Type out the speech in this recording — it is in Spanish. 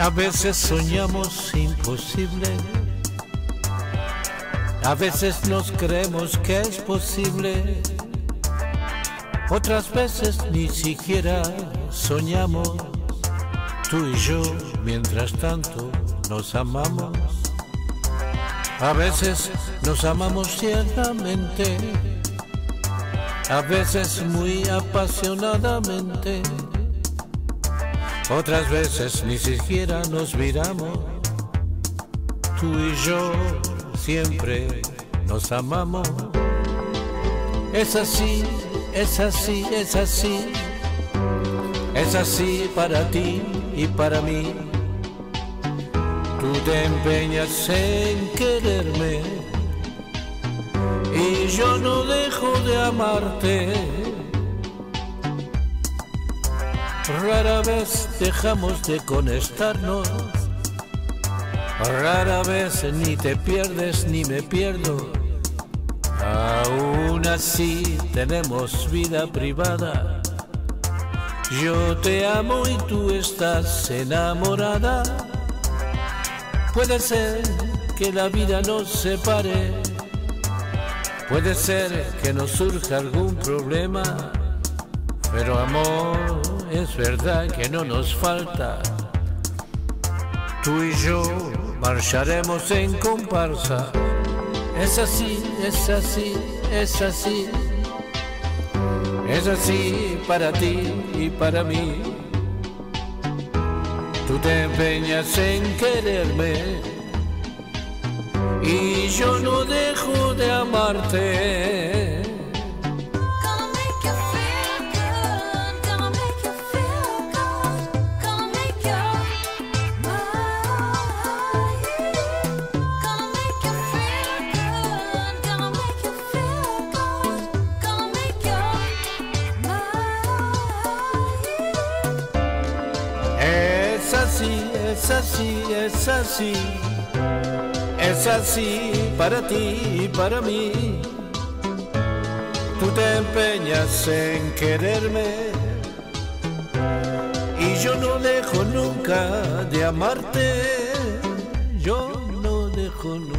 A veces soñamos imposible, a veces nos creemos que es posible, otras veces ni siquiera soñamos, tú y yo, mientras tanto nos amamos. A veces nos amamos ciegamente, a veces muy apasionadamente otras veces ni siquiera nos miramos. Tú y yo siempre nos amamos. Es así, es así, es así. Es así para ti y para mí. Tú te empeñas en quererme y yo no dejo de amarte. Rara vez dejamos de conectarnos. Rara vez ni te pierdes ni me pierdo. Aún así tenemos vida privada. Yo te amo y tú estás enamorada. Puede ser que la vida nos separe. Puede ser que nos surja algún problema. Pero amor, es verdad que no nos falta. Tú y yo marcharemos en comparsa. Es así, es así, es así. Es así para ti y para mí. Tú te empeñas en quererme y yo no dejo de amarte. así, es así, es así. Es así para ti y para mí. Tú te empeñas en quererme y yo no dejo nunca de amarte. Yo no dejo nunca.